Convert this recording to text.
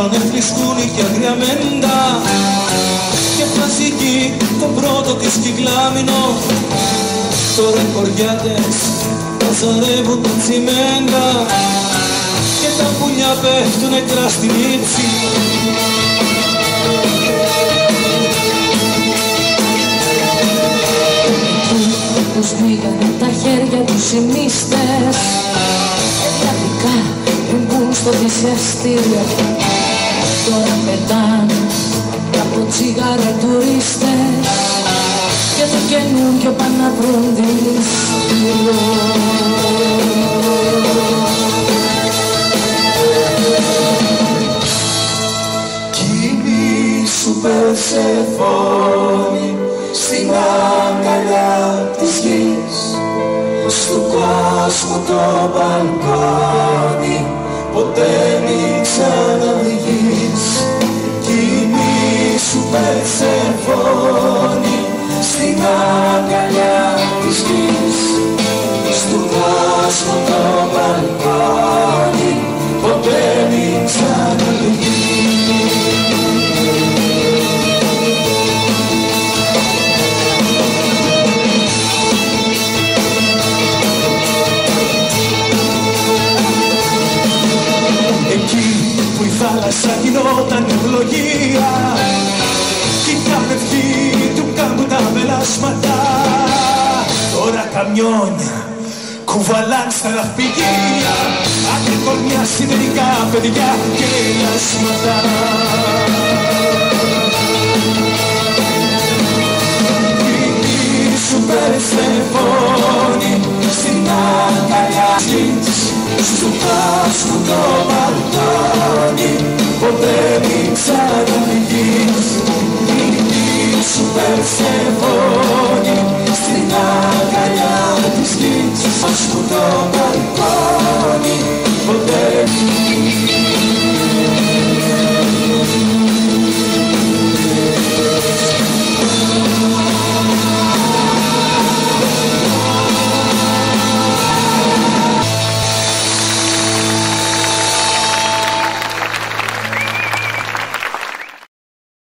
φάνε φλισκούνι και αγριαμέντα. Και φασική το πρώτο της κυκλάμινο. Τώρα οι χωριάτες παζαρεύουν το τσιμέντα. Και τα πουλιά πέφτουν νεκρά στην ύψη. Που σμίγανε τα χέρια τους οι μίστες Ελλαδικά πριν μπουν στο θυσιαστήριο Τώρα πετάνε από τσιγάρα τουρίστες Και το καινούργιο πάνε να βρουν δηληστήριο Κοιμήσου Περσεφόνη στην αγκαλιά της γης. Στου κόσμου το μπαλκόνι ποτέ μην ξαναβγείς που η θάλασσα γινόταν ευλογία Κι κάθε ευχή του κάμπου τα μελάσματα. Τώρα καμιόνια κουβαλάν στα ναυπηγεία. Ακρικολμιά σημερικά παιδιά και ελάσματα σου Περσεφόνη στην αγκαλιά της Στους πάσχου το μπαλκόνι ποτέ μην ξαναβγείς σου Περσεφόνη στην αγκαλιά της γης Πάσχου το μπαλκόνι